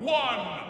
one,